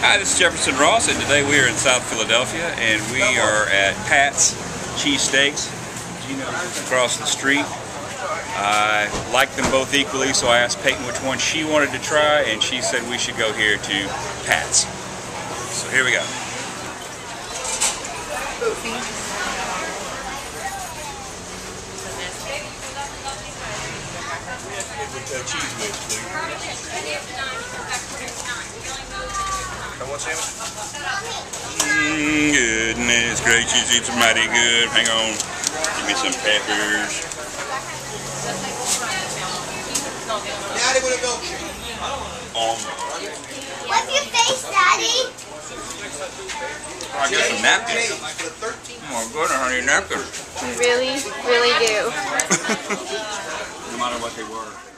Hi, this is Jefferson Ross, and today we are in South Philadelphia, and we are at Pat's Cheesesteaks. Across the street. I like them both equally, so I asked Peyton which one she wanted to try, and she said we should go here to Pat's. So here we go. cheese please. Mmm, goodness gracious, it's mighty good. Hang on, give me some peppers. Um, What's your face, Daddy? oh, I got some napkins. Oh my goodness, honey, napkins. You really, really do. No matter what they were.